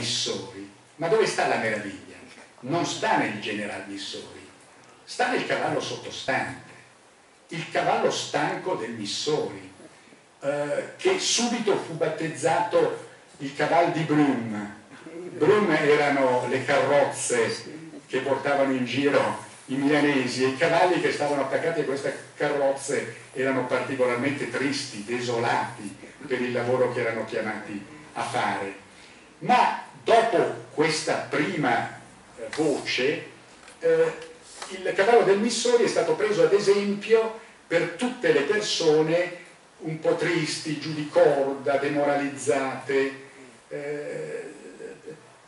Missori. Ma dove sta la meraviglia? Non sta nel general Missori, sta nel cavallo sottostante, il cavallo stanco del Missori, eh, che subito fu battezzato il cavallo di Brum. Brum erano le carrozze che portavano in giro i milanesi e i cavalli che stavano attaccati a queste carrozze erano particolarmente tristi, desolati per il lavoro che erano chiamati a fare. Ma dopo questa prima eh, voce, eh, il cavallo del Missori è stato preso ad esempio per tutte le persone un po' tristi, giù di corda, demoralizzate, eh,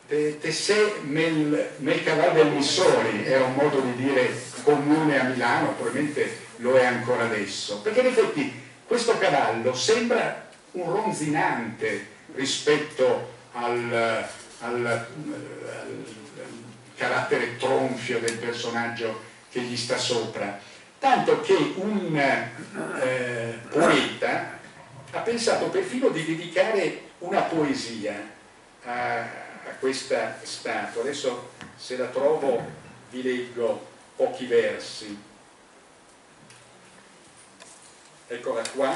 te, te sei nel, nel cavallo del Missori, era un modo di dire comune a Milano, probabilmente lo è ancora adesso, perché in effetti questo cavallo sembra un ronzinante rispetto al, al, al carattere tronfio del personaggio che gli sta sopra, tanto che un eh, poeta ha pensato perfino di dedicare una poesia a, a questa statua. Adesso se la trovo vi leggo pochi versi. Eccola qua.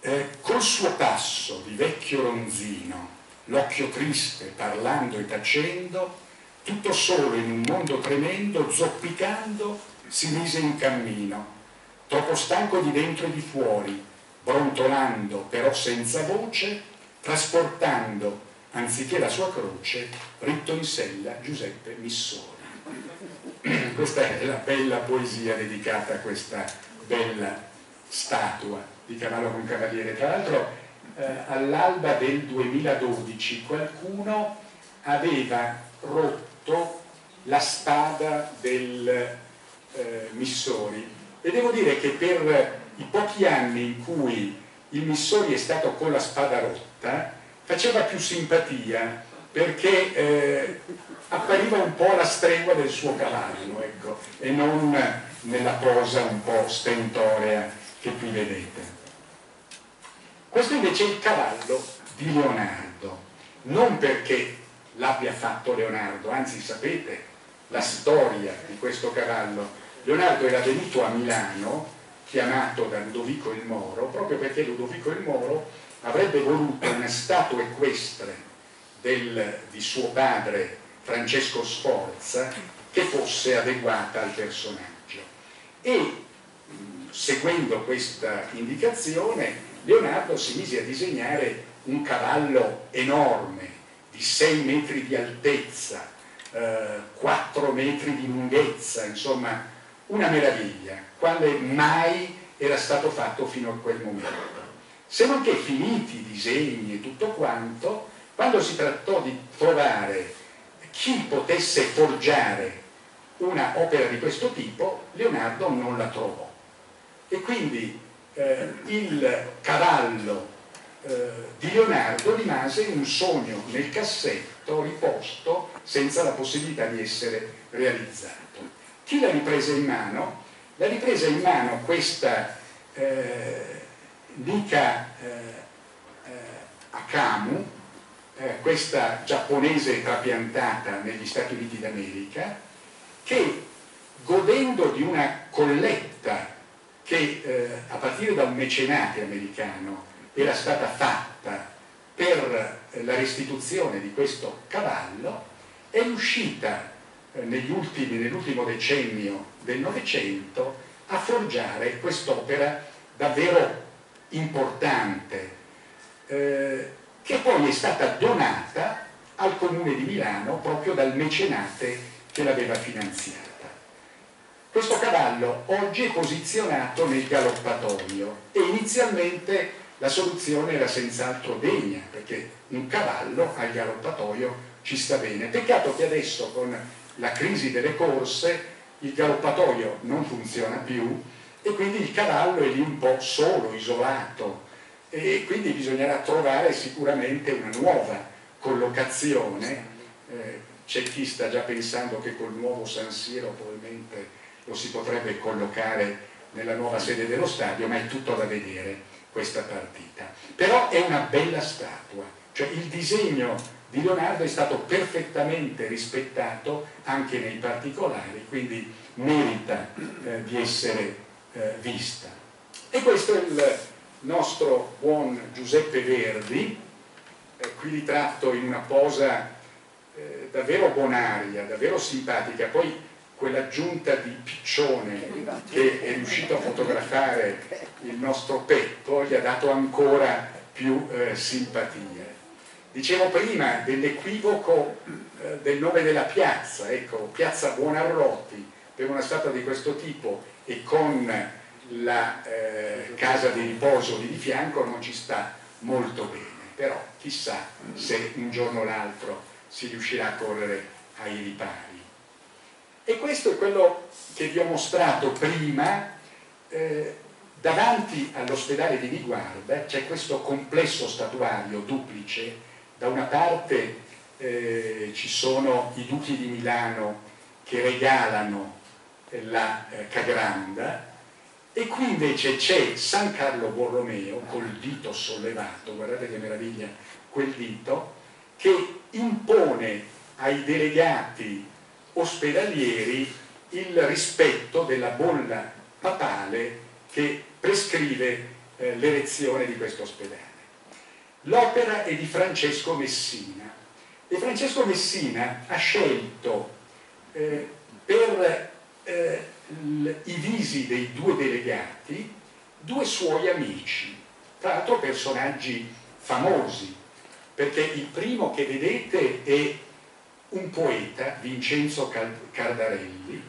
Eh, col suo passo di vecchio ronzino, l'occhio triste, parlando e tacendo, tutto solo in un mondo tremendo, zoppicando, si mise in cammino, troppo stanco di dentro e di fuori, brontolando però senza voce, trasportando anziché la sua croce, ritto in sella Giuseppe Missori. Questa è la bella poesia dedicata a questa bella statua di Cavallo con Cavaliere. Tra l'altro eh, all'alba del 2012 qualcuno aveva rotto la spada del eh, Missori e devo dire che per i pochi anni in cui il Missori è stato con la spada rotta faceva più simpatia perché eh, appariva un po' la stregua del suo cavallo, ecco, e non nella posa un po' stentorea che qui vedete. Questo invece è il cavallo di Leonardo, non perché l'abbia fatto Leonardo, anzi sapete la storia di questo cavallo. Leonardo era venuto a Milano, chiamato da Ludovico il Moro, proprio perché Ludovico il Moro avrebbe voluto una statua equestre del, di suo padre Francesco Sforza che fosse adeguata al personaggio. E seguendo questa indicazione Leonardo si mise a disegnare un cavallo enorme di 6 metri di altezza, eh, 4 metri di lunghezza, insomma una meraviglia, quale mai era stato fatto fino a quel momento. Se non che finiti i disegni e tutto quanto, quando si trattò di trovare chi potesse forgiare una opera di questo tipo, Leonardo non la trovò. E quindi eh, il cavallo eh, di Leonardo rimase un sogno nel cassetto riposto senza la possibilità di essere realizzato. Chi la riprese in mano? La riprese in mano questa eh, Nika eh, eh, Akamu, eh, questa giapponese trapiantata negli Stati Uniti d'America, che godendo di una colletta che eh, a partire da un mecenate americano era stata fatta per la restituzione di questo cavallo, è riuscita eh, nell'ultimo decennio del Novecento a forgiare quest'opera davvero importante eh, che poi è stata donata al Comune di Milano proprio dal mecenate che l'aveva finanziata. Questo cavallo oggi è posizionato nel galoppatoio e inizialmente la soluzione era senz'altro degna perché un cavallo al galoppatoio ci sta bene. Peccato che adesso con la crisi delle corse il galoppatoio non funziona più e quindi il cavallo è lì un po' solo, isolato e quindi bisognerà trovare sicuramente una nuova collocazione. Eh, c'è chi sta già pensando che col nuovo San Siro probabilmente lo si potrebbe collocare nella nuova sede dello stadio, ma è tutto da vedere questa partita. Però è una bella statua, Cioè il disegno di Leonardo è stato perfettamente rispettato anche nei particolari, quindi merita eh, di essere eh, vista. E questo è il nostro buon Giuseppe Verdi, eh, qui ritratto in una posa eh, davvero bonaria, davvero simpatica, poi quell'aggiunta di piccione che è riuscito a fotografare il nostro Peppo gli ha dato ancora più eh, simpatia. Dicevo prima dell'equivoco eh, del nome della piazza, ecco, piazza Buonarroti, per una statua di questo tipo e con la eh, casa di riposo lì di fianco non ci sta molto bene, però chissà se un giorno o l'altro si riuscirà a correre ai ripari. E questo è quello che vi ho mostrato prima, eh, davanti all'ospedale di Niguarda c'è questo complesso statuario duplice, da una parte eh, ci sono i duchi di Milano che regalano la eh, Cagranda e qui invece c'è San Carlo Borromeo col dito sollevato, guardate che meraviglia quel dito, che impone ai delegati ospedalieri il rispetto della bolla papale che prescrive eh, l'erezione di questo ospedale. L'opera è di Francesco Messina e Francesco Messina ha scelto eh, per eh, i visi dei due delegati due suoi amici, tra l'altro personaggi famosi, perché il primo che vedete è un poeta, Vincenzo Cardarelli,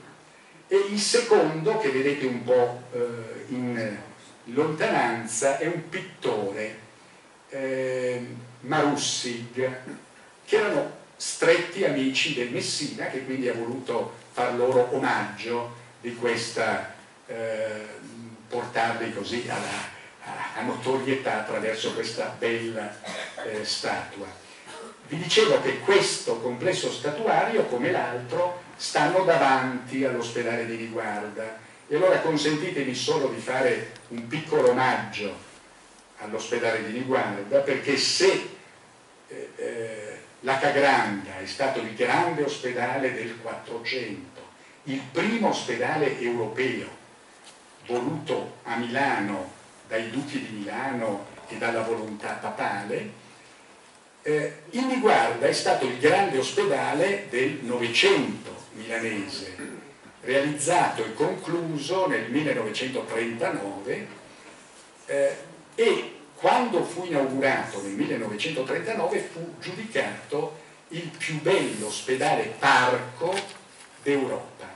e il secondo, che vedete un po' eh, in lontananza, è un pittore, eh, Marussig, che erano stretti amici del Messina, che quindi ha voluto far loro omaggio di questa, eh, portarli così alla, a notorietà attraverso questa bella eh, statua. Vi dicevo che questo complesso statuario, come l'altro, stanno davanti all'ospedale di Riguarda. E allora consentitemi solo di fare un piccolo omaggio all'ospedale di Riguarda perché se eh, eh, la Cagranda è stato il grande ospedale del 400, il primo ospedale europeo voluto a Milano dai duchi di Milano e dalla volontà papale, eh, il Niguarda è stato il grande ospedale del Novecento milanese, realizzato e concluso nel 1939 eh, e quando fu inaugurato nel 1939 fu giudicato il più bello ospedale parco d'Europa,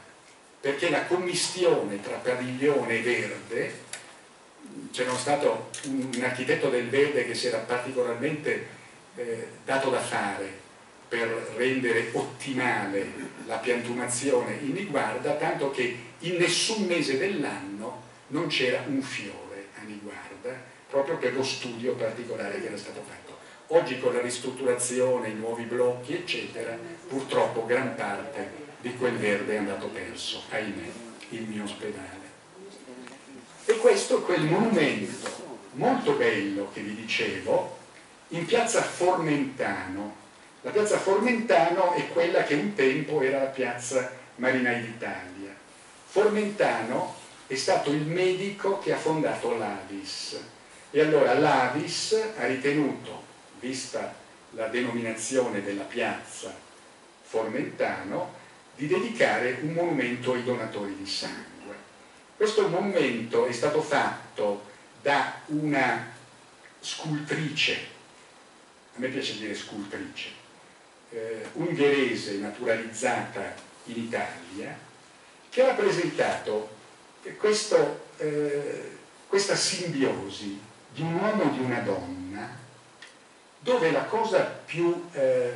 perché la commistione tra padiglione e verde, c'era stato un architetto del verde che si era particolarmente eh, dato da fare per rendere ottimale la piantumazione in Niguarda, tanto che in nessun mese dell'anno non c'era un fiore a Niguarda, proprio per lo studio particolare che era stato fatto. Oggi con la ristrutturazione, i nuovi blocchi, eccetera, purtroppo gran parte di quel verde è andato perso, ahimè, il mio ospedale. E questo è quel monumento molto bello che vi dicevo, in piazza Formentano. La piazza Formentano è quella che un tempo era la piazza Marinai d'Italia. Formentano è stato il medico che ha fondato l'Avis e allora l'Avis ha ritenuto, vista la denominazione della piazza Formentano, di dedicare un monumento ai donatori di sangue. Questo monumento è stato fatto da una scultrice me piace dire scultrice, eh, ungherese naturalizzata in Italia, che ha rappresentato questo, eh, questa simbiosi di un uomo e di una donna, dove la cosa più eh,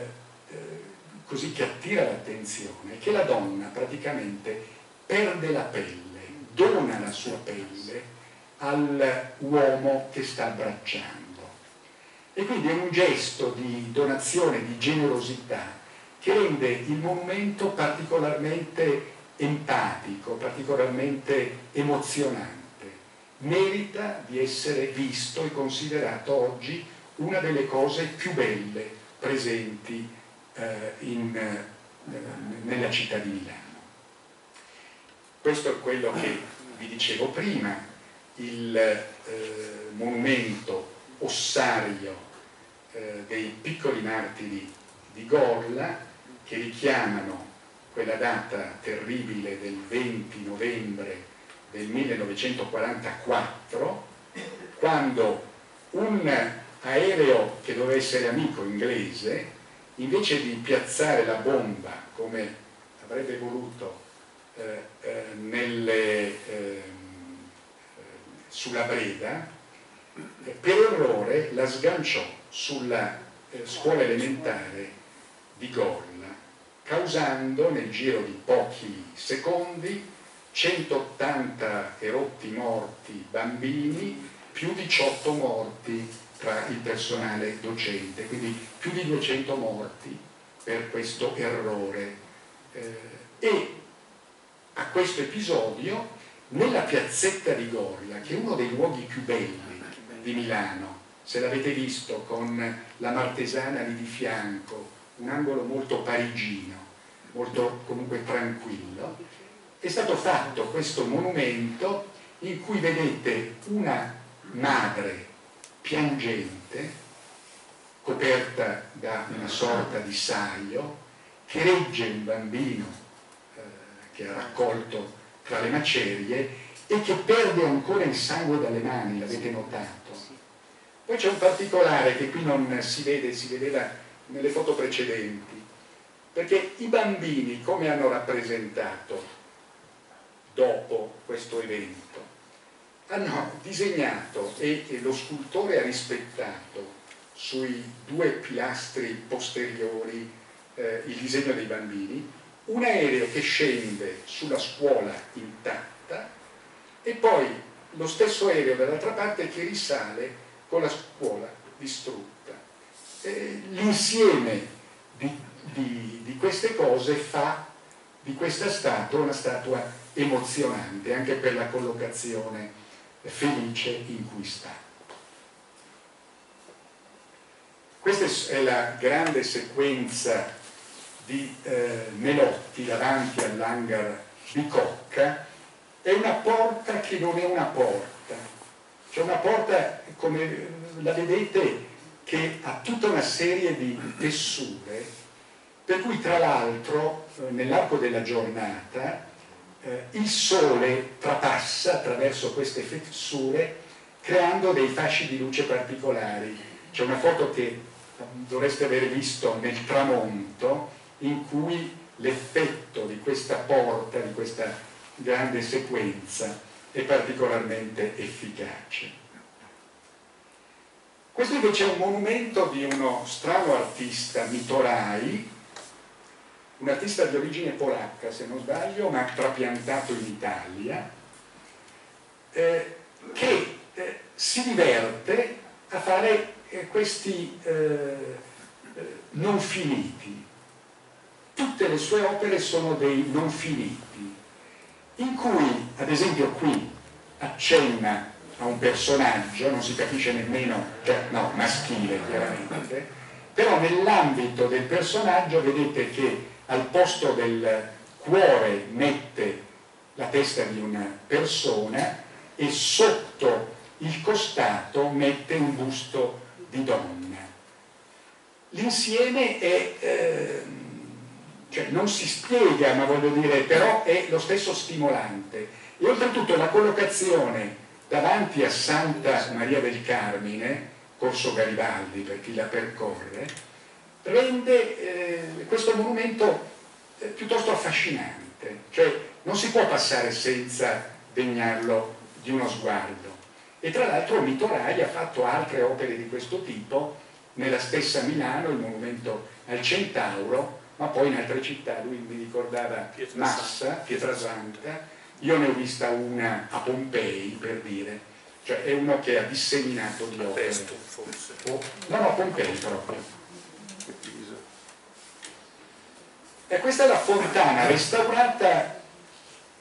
eh così che attira l'attenzione è che la donna praticamente perde la pelle, dona la sua pelle all'uomo che sta abbracciando e quindi è un gesto di donazione, di generosità, che rende il monumento particolarmente empatico, particolarmente emozionante. Merita di essere visto e considerato oggi una delle cose più belle presenti eh, in, eh, nella città di Milano. Questo è quello che vi dicevo prima, il eh, monumento ossario eh, dei piccoli martiri di Gorla che richiamano quella data terribile del 20 novembre del 1944, quando un aereo che doveva essere amico inglese, invece di piazzare la bomba come avrebbe voluto eh, eh, nelle, eh, sulla Breda, per errore la sganciò sulla eh, scuola elementare di Gorla, causando nel giro di pochi secondi 180 erotti morti bambini, più 18 morti tra il personale docente, quindi più di 200 morti per questo errore. Eh, e a questo episodio, nella piazzetta di Gorla, che è uno dei luoghi più belli di Milano, se l'avete visto con la Martesana lì di fianco, un angolo molto parigino, molto comunque tranquillo, è stato fatto questo monumento in cui vedete una madre piangente, coperta da una sorta di saio, che regge un bambino eh, che ha raccolto tra le macerie e che perde ancora il sangue dalle mani, l'avete notato. Poi c'è un particolare che qui non si vede, si vedeva nelle foto precedenti, perché i bambini come hanno rappresentato dopo questo evento. Hanno disegnato e, e lo scultore ha rispettato sui due pilastri posteriori eh, il disegno dei bambini, un aereo che scende sulla scuola intatta e poi lo stesso aereo dall'altra parte che risale con la scuola distrutta. L'insieme di, di, di queste cose fa di questa statua una statua emozionante anche per la collocazione felice in cui sta. Questa è la grande sequenza di eh, Melotti davanti all'hangar Bicocca, è una porta che non è una porta, c'è una porta come la vedete che ha tutta una serie di tessure, per cui tra l'altro eh, nell'arco della giornata eh, il sole trapassa attraverso queste fessure creando dei fasci di luce particolari. C'è una foto che dovreste aver visto nel tramonto in cui l'effetto di questa porta, di questa grande sequenza è particolarmente efficace. Questo invece è un monumento di uno strano artista, Mitorai, un artista di origine polacca se non sbaglio, ma trapiantato in Italia, eh, che eh, si diverte a fare eh, questi eh, non finiti. Tutte le sue opere sono dei non finiti, in cui, ad esempio qui, accenna a un personaggio, non si capisce nemmeno, no, maschile chiaramente, però nell'ambito del personaggio vedete che al posto del cuore mette la testa di una persona e sotto il costato mette un busto di donna. L'insieme è, eh, cioè non si spiega, ma voglio dire, però è lo stesso stimolante. E oltretutto la collocazione davanti a Santa Maria del Carmine, Corso Garibaldi per chi la percorre, rende eh, questo monumento eh, piuttosto affascinante, cioè non si può passare senza degnarlo di uno sguardo. E tra l'altro Mitorai ha fatto altre opere di questo tipo nella stessa Milano, il monumento al Centauro, ma poi in altre città, lui mi ricordava Massa, Pietrasanta, io ne ho vista una a Pompei per dire, cioè è uno che ha disseminato di opere. Oh, no, no, Pompei proprio. E questa è la fontana restaurata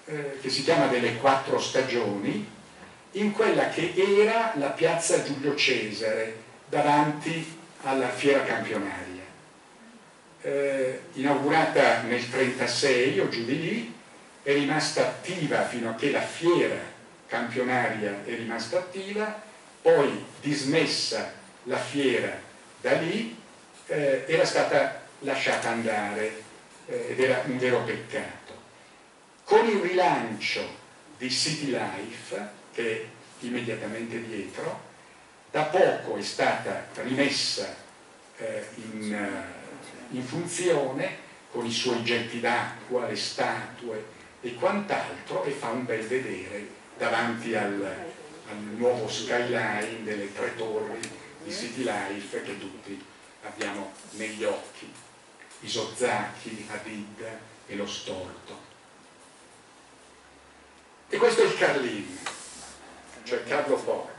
eh, che si chiama delle quattro stagioni, in quella che era la piazza Giulio Cesare, davanti alla fiera campionaria. Eh, inaugurata nel 1936 o giù di lì, è rimasta attiva fino a che la fiera campionaria è rimasta attiva, poi dismessa la fiera da lì, eh, era stata lasciata andare eh, ed era un vero peccato. Con il rilancio di City Life, che è immediatamente dietro, da poco è stata rimessa eh, in, eh, in, funzione con i suoi getti d'acqua, le statue e quant'altro e fa un bel vedere davanti al, al nuovo skyline delle tre torri di City Life che tutti abbiamo negli occhi, i Sozzacchi, Hadid e lo Storto. E questo è il Carlin, cioè Carlo Porta.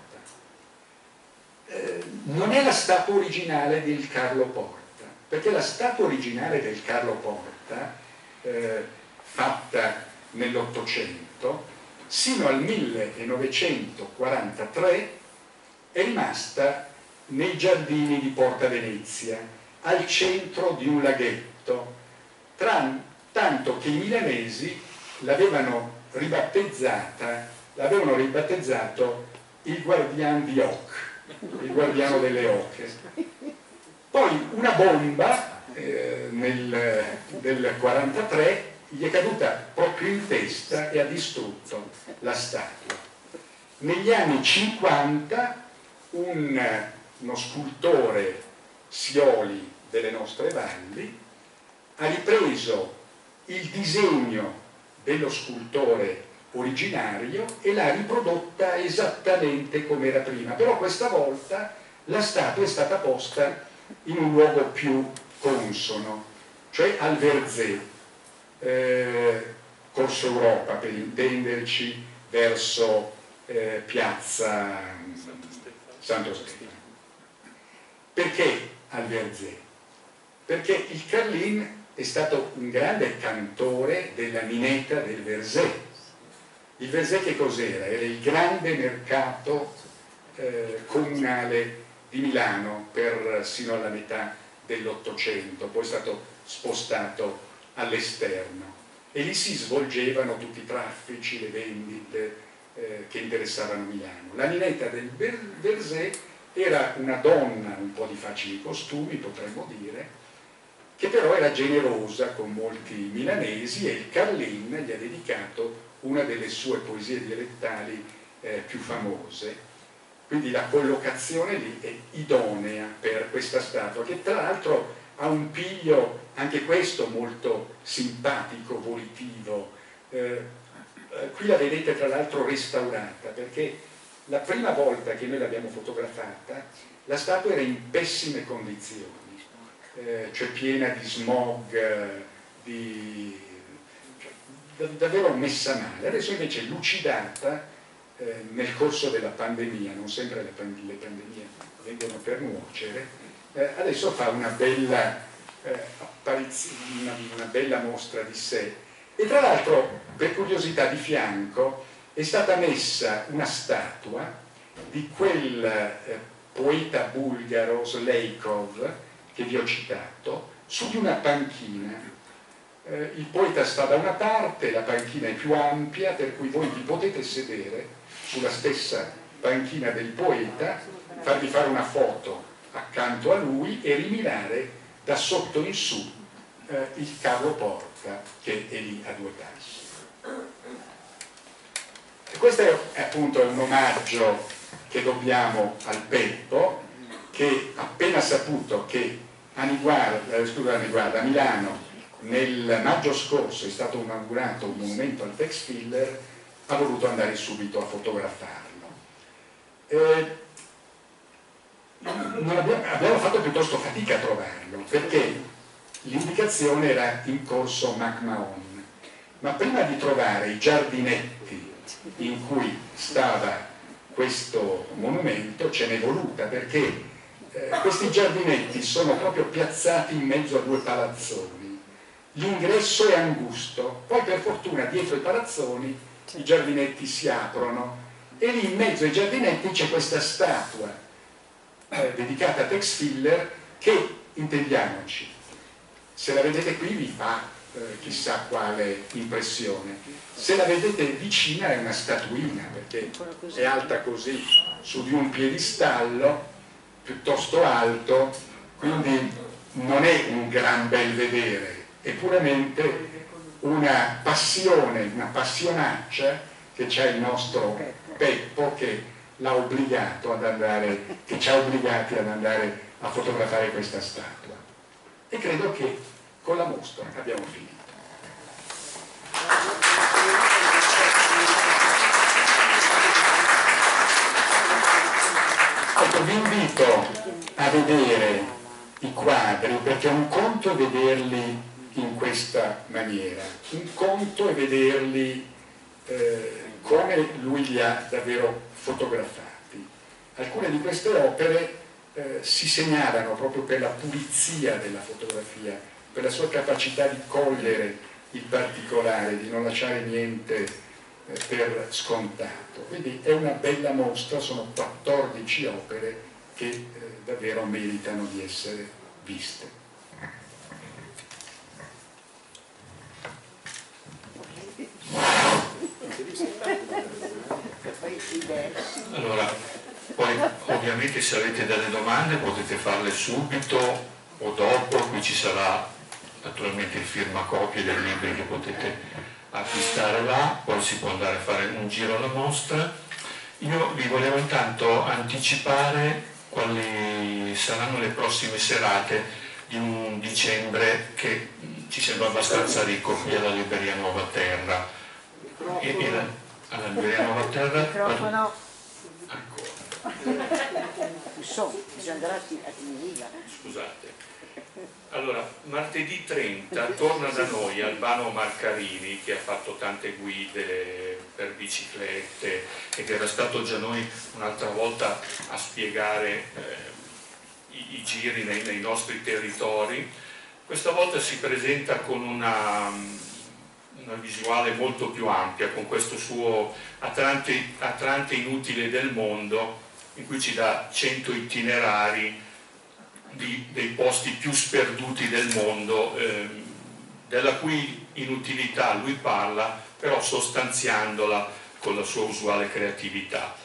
Eh, non è la statua originale del Carlo Porta, perché la statua originale del Carlo Porta, eh, fatta nell'Ottocento, sino al 1943 è rimasta nei giardini di Porta Venezia, al centro di un laghetto, tanto che i milanesi l'avevano ribattezzata, l'avevano ribattezzato il guardian di Oc, il guardiano delle oche. Poi una bomba eh, nel, del 43 gli è caduta proprio in testa e ha distrutto la statua. Negli anni 50 un, uno scultore Sioli delle nostre valli ha ripreso il disegno dello scultore originario e l'ha riprodotta esattamente come era prima, però questa volta la statua è stata posta in un luogo più consono, cioè al Verzé, eh, Corso Europa per intenderci, verso eh, piazza Santo Stefano. Perché al Verzé? Perché il Carlin è stato un grande cantore della minetta del Verzé. Il Verzé che cos'era? Era il grande mercato eh, comunale di Milano per sino alla metà dell'Ottocento, poi è stato spostato all'esterno e lì si svolgevano tutti i traffici, le vendite eh, che interessavano Milano. La minetta del Verzé era una donna un po' di facili costumi, potremmo dire, che però era generosa con molti milanesi e il Carlin gli ha dedicato una delle sue poesie dialettali eh, più famose. Quindi la collocazione lì è idonea per questa statua, che tra l'altro ha un piglio, anche questo molto simpatico, volitivo. Eh, eh qui la vedete tra l'altro restaurata, perché la prima volta che noi l'abbiamo fotografata, la statua era in pessime condizioni eh, cioè piena di smog, di, davvero messa male. Adesso invece lucidata eh, nel corso della pandemia, non sempre le, pand le pandemie vengono per nuocere, eh, adesso fa una bella, eh, una, una bella mostra di sé. E tra l'altro, per curiosità di fianco, è stata messa una statua di quel eh, poeta bulgaro Sleikov che vi ho citato, su di una panchina. Eh, il poeta sta da una parte, la panchina è più ampia, per cui voi vi potete sedere sulla stessa panchina del poeta, farvi fare una foto accanto a lui e rimirare da sotto in su eh, il Carlo Porta che è lì a due passi. E questo è appunto un omaggio che dobbiamo al Peppo che appena saputo che a Niguarda, eh, a, Niguarda, a Milano nel maggio scorso è stato inaugurato un monumento al Tex Filler, ha voluto andare subito a fotografarlo. Eh, abbiamo, abbiamo, fatto piuttosto fatica a trovarlo perché l'indicazione era in corso MacMahon, ma prima di trovare i giardinetti in cui stava questo monumento ce n'è voluta perché eh, questi giardinetti sono proprio piazzati in mezzo a due palazzoni. L'ingresso è angusto, poi per fortuna dietro i palazzoni i giardinetti si aprono e lì in mezzo ai giardinetti c'è questa statua eh, dedicata a Tex Filler che, intendiamoci, se la vedete qui vi fa eh, chissà quale impressione. Se la vedete vicina è una statuina perché è alta così su di un piedistallo piuttosto alto, quindi non è un gran bel vedere, è puramente una passione, una passionaccia che c'è il nostro Peppo che l'ha obbligato ad andare, che ci ha obbligati ad andare a fotografare questa statua. E credo che con la mostra abbiamo finito. Ecco, vi invito a vedere i quadri perché un conto è vederli in questa maniera, un conto è vederli eh, come lui li ha davvero fotografati. Alcune di queste opere eh, si segnalano proprio per la pulizia della fotografia, per la sua capacità di cogliere il particolare, di non lasciare niente eh, per scontato. Quindi è una bella mostra, sono 14 opere che eh, davvero meritano di essere viste. Allora, poi ovviamente se avete delle domande potete farle subito o dopo, qui ci sarà naturalmente il firmacopie dei libri che potete acquistare là, poi si può andare a fare un giro alla mostra. Io vi volevo intanto anticipare quali saranno le prossime serate di un dicembre che ci sembra abbastanza ricco qui alla Libreria Nuova Terra. E, e la, alla Libreria Nuova Terra... Microfono. Ancora. Insomma, bisogna andare a finire. Scusate. Allora, martedì 30 torna da noi Albano Marcarini che ha fatto tante guide per biciclette e che era stato già noi un'altra volta a spiegare eh, i, i, giri nei, nei, nostri territori. Questa volta si presenta con una, una visuale molto più ampia, con questo suo Atlante, Atlante inutile del mondo in cui ci dà 100 itinerari di, dei posti più sperduti del mondo, ehm, della cui inutilità lui parla, però sostanziandola con la sua usuale creatività.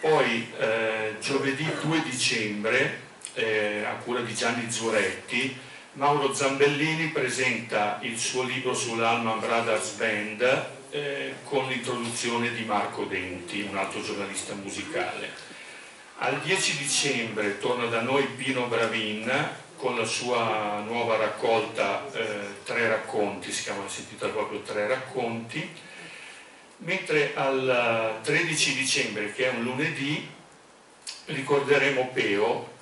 Poi eh, giovedì 2 dicembre, eh, a cura di Gianni Zuretti, Mauro Zambellini presenta il suo libro sull'Alman Brothers Band eh, con l'introduzione di Marco Denti, un altro giornalista musicale. Al 10 dicembre torna da noi Pino Bravin con la sua nuova raccolta eh, Tre racconti, si chiama, si intitola proprio Tre racconti, mentre al 13 dicembre, che è un lunedì, ricorderemo Peo,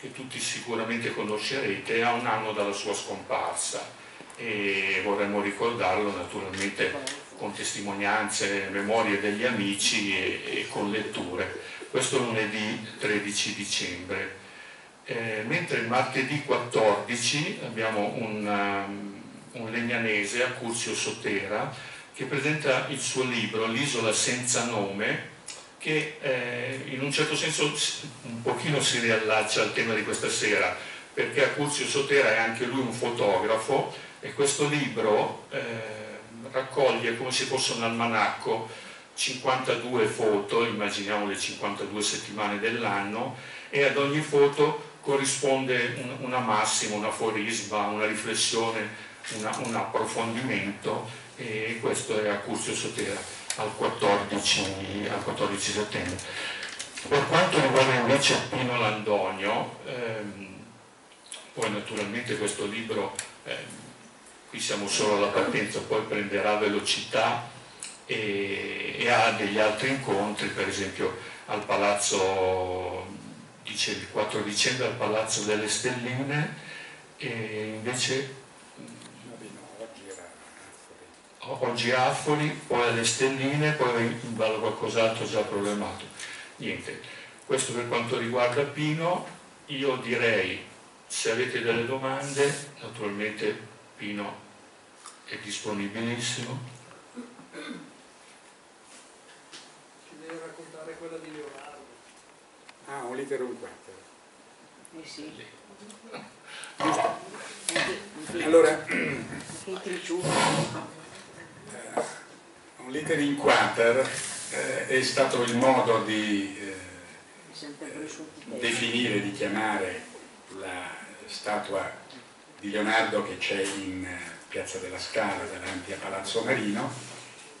che tutti sicuramente conoscerete, a un anno dalla sua scomparsa e vorremmo ricordarlo naturalmente con testimonianze, memorie degli amici e, e con letture questo lunedì 13 dicembre. Eh, mentre martedì 14 abbiamo un, um, un legnanese, Accurzio Sotera, che presenta il suo libro L'isola senza nome, che eh, in un certo senso un pochino si riallaccia al tema di questa sera, perché Accurzio Sotera è anche lui un fotografo e questo libro eh, raccoglie come se fosse un almanacco 52 foto, immaginiamo le 52 settimane dell'anno, e ad ogni foto corrisponde un, una massima, un aforisma, una riflessione, una, un approfondimento e questo è a Curzio Sotera al 14, al 14 settembre. Per quanto riguarda invece Pino Landonio, ehm, poi naturalmente questo libro, ehm, qui siamo solo alla partenza, poi prenderà velocità e, e ha degli altri incontri, per esempio al Palazzo, dice il 4 dicembre al Palazzo delle Stelline e invece oggi Affoli, poi alle Stelline, poi vado qualcos'altro già programmato. Niente, questo per quanto riguarda Pino, io direi se avete delle domande, naturalmente Pino è disponibilissimo. deve raccontare quella di Leonardo. Ah, un litero un quattro. Eh sì. Allora, Littering quater eh, è stato il modo di eh, definire, di chiamare la statua di Leonardo che c'è in eh, Piazza della Scala davanti a Palazzo Marino,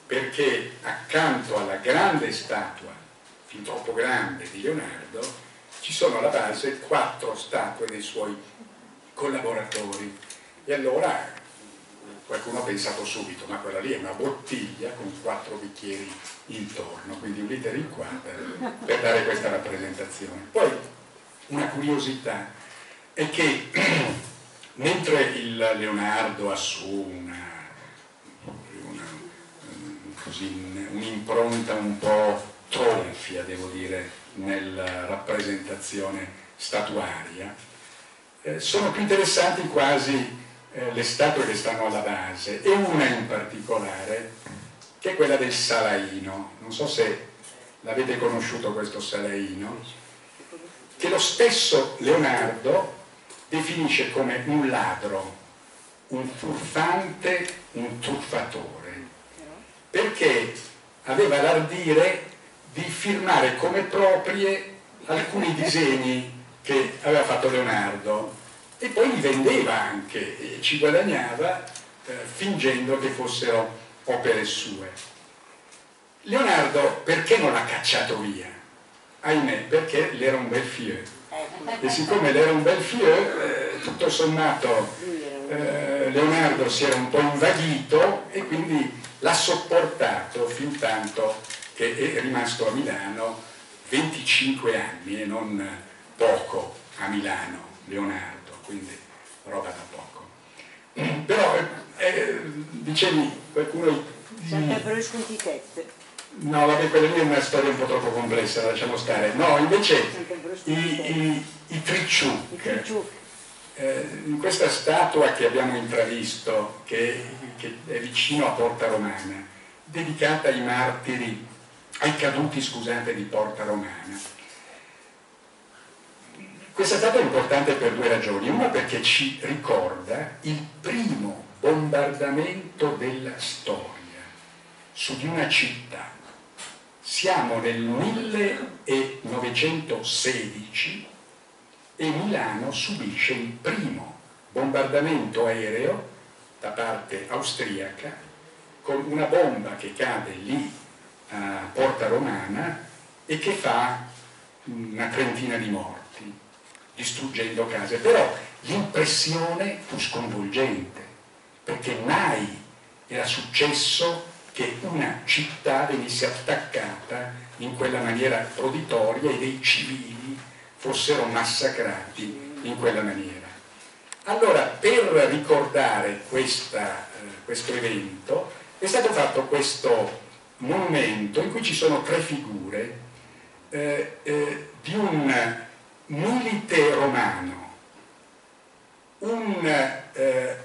perché accanto alla grande statua, fin troppo grande, di Leonardo, ci sono alla base quattro statue dei suoi collaboratori. E allora qualcuno ha pensato subito, ma quella lì è una bottiglia con quattro bicchieri intorno, quindi un litro in quater per dare questa rappresentazione. Poi una curiosità è che mentre il Leonardo ha su una, una, un'impronta un po' tronfia, devo dire, nella rappresentazione statuaria, eh, sono più interessanti quasi eh, le statue che stanno alla base e una in particolare che è quella del Salaino. Non so se l'avete conosciuto questo Salaino, che lo stesso Leonardo definisce come un ladro, un furfante, un truffatore, perché aveva l'ardire di firmare come proprie alcuni disegni che aveva fatto Leonardo e poi li vendeva anche e ci guadagnava eh, fingendo che fossero opere sue. Leonardo perché non l'ha cacciato via? Ahimè, perché l'era un bel fieu. E siccome l'era un bel fieu, eh, tutto sommato eh, Leonardo si era un po' invaghito e quindi l'ha sopportato fin tanto che è rimasto a Milano 25 anni e non poco a Milano, Leonardo, quindi roba da poco. Però, eh, dicevi, qualcuno... No, vabbè, quella lì è una storia un po' troppo complessa, la lasciamo stare. No, invece i, i, i tricciuc, eh, in questa statua che abbiamo intravisto, che, che è vicino a Porta Romana, dedicata ai martiri, ai caduti, scusate, di Porta Romana. Questa statua è importante per due ragioni. Una perché ci ricorda il primo bombardamento della storia su di una città. Siamo nel 1916 e Milano subisce il primo bombardamento aereo da parte austriaca con una bomba che cade lì a Porta Romana e che fa una trentina di morti, distruggendo case. Però l'impressione fu sconvolgente, perché mai era successo che una città venisse attaccata in quella maniera proditoria e dei civili fossero massacrati in quella maniera. Allora, per ricordare questa, eh, questo evento, è stato fatto questo monumento in cui ci sono tre figure eh, eh, di un milite romano, un eh,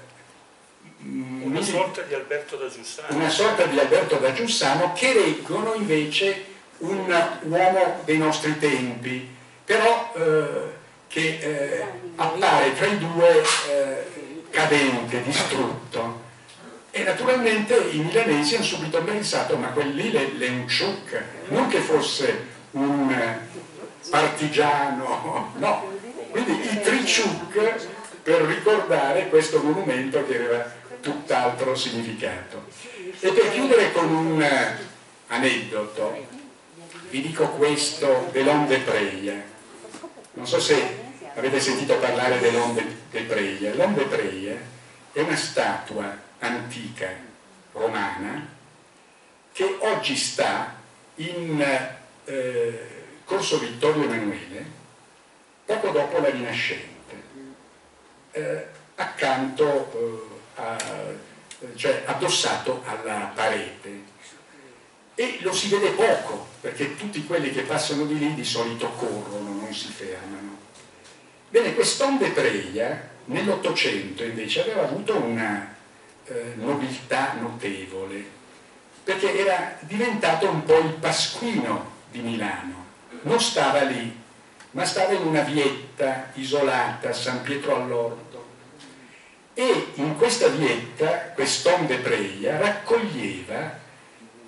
Una sorta di Alberto da Giussano. una sorta di Alberto da Giussano che reggono invece un uomo dei nostri tempi, però eh, che eh, appare tra i due eh, cadente, distrutto. E naturalmente i milanesi hanno subito pensato, ma quelli lì le, Lenciuc, non che fosse un partigiano, no, quindi i Triciuc per ricordare questo monumento che aveva tutt'altro significato. E per chiudere con un eh, aneddoto, vi dico questo dell'Onde Preia. Non so se avete sentito parlare dell'Onde de Preia. L'Onde Preia è una statua antica romana che oggi sta in eh, Corso Vittorio Emanuele, poco dopo la Rinascente, eh, accanto, eh, a, cioè addossato alla parete. E lo si vede poco, perché tutti quelli che passano di lì di solito corrono, non si fermano. Bene, quest'onde Preia nell'Ottocento invece aveva avuto una eh, nobiltà notevole, perché era diventato un po' il pasquino di Milano, non stava lì, ma stava in una vietta isolata San Pietro all'Orto. E in questa vietta, quest'Om de Preia raccoglieva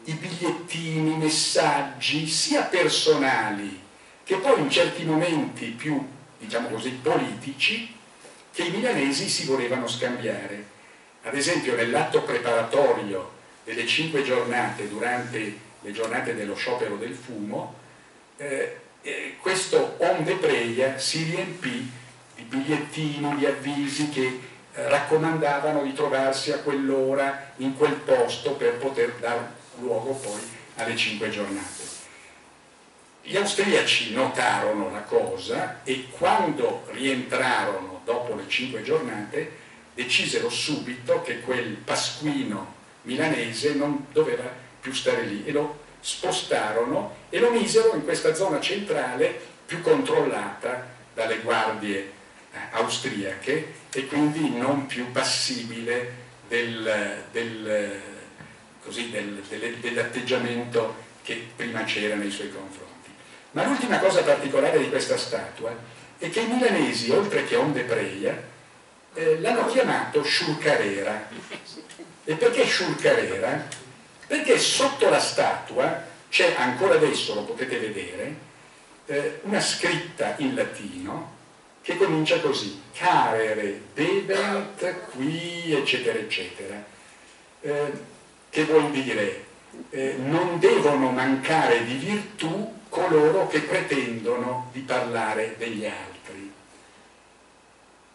i bigliettini, i messaggi, sia personali che poi in certi momenti più, diciamo così, politici, che i milanesi si volevano scambiare. Ad esempio nell'atto preparatorio delle cinque giornate durante le giornate dello sciopero del fumo, eh, eh, questo onde preia si riempì di bigliettini, di avvisi che eh, raccomandavano di trovarsi a quell'ora in quel posto per poter dar luogo poi alle cinque giornate. Gli austriaci notarono la cosa e quando rientrarono dopo le cinque giornate decisero subito che quel pasquino milanese non doveva più stare lì e lo spostarono e lo misero in questa zona centrale più controllata dalle guardie eh, austriache e quindi non più passibile del, del, del, dell'atteggiamento che prima c'era nei suoi confronti. Ma l'ultima cosa particolare di questa statua è che i milanesi, oltre che Onde Preia, eh, l'hanno chiamato Sciurcarera. E perché Sciurcarera? Perché sotto la statua c'è ancora adesso, lo potete vedere, eh, una scritta in latino che comincia così, carere, debent, qui, eccetera, eccetera, eh, che vuol dire? Eh, non devono mancare di virtù coloro che pretendono di parlare degli altri.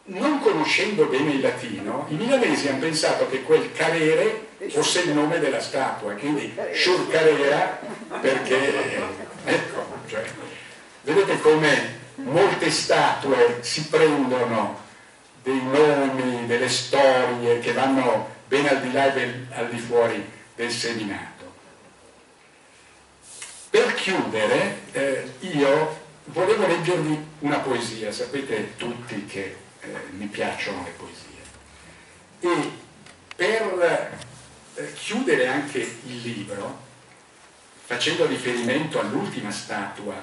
Non conoscendo bene il latino, i milanesi hanno pensato che quel carere fosse il nome della statua, quindi Shurcarera perché, ecco, cioè, vedete come molte statue si prendono dei nomi, delle storie che vanno ben al di là e al di fuori del seminato. Per chiudere, eh, io volevo leggervi una poesia, sapete tutti che eh, mi piacciono le poesie. E per chiudere anche il libro, facendo riferimento all'ultima statua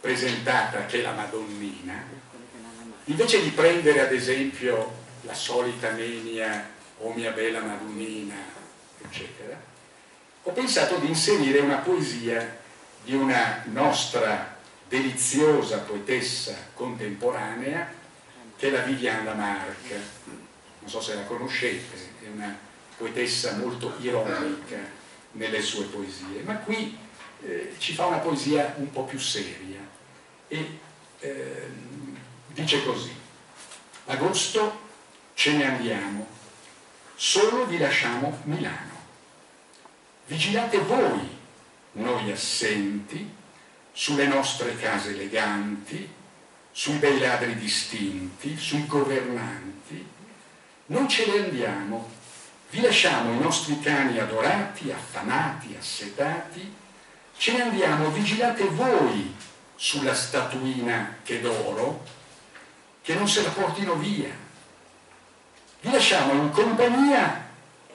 presentata, che è la Madonnina, invece di prendere ad esempio la solita menia, o mia bella Madonnina, eccetera, ho pensato di inserire una poesia di una nostra deliziosa poetessa contemporanea che è la Viviana Marc, non so se la conoscete, è una poetessa molto ironica nelle sue poesie, ma qui eh, ci fa una poesia un po' più seria e eh, dice così, agosto ce ne andiamo, solo vi lasciamo Milano, vigilate voi, noi assenti, sulle nostre case eleganti, sui bei ladri distinti, sui governanti, non ce ne andiamo, vi lasciamo i nostri cani adorati, affamati, assetati, ce ne andiamo, vigilate voi sulla statuina che d'oro, che non se la portino via. Vi lasciamo in compagnia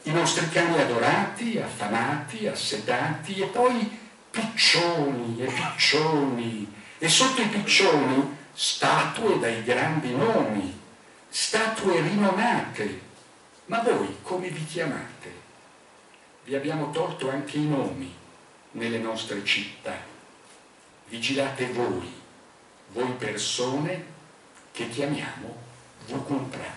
i nostri cani adorati, affamati, assetati e poi piccioni e piccioni e sotto i piccioni statue dai grandi nomi, statue rinomate. Ma voi come vi chiamate? Vi abbiamo tolto anche i nomi nelle nostre città. Vigilate voi, voi persone che chiamiamo Vucumpra.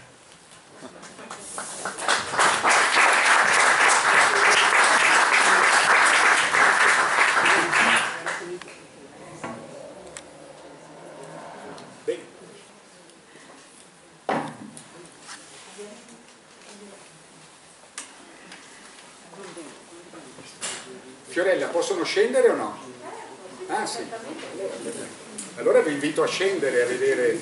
Scendere o no? Ah sì. Allora vi invito a scendere a vedere.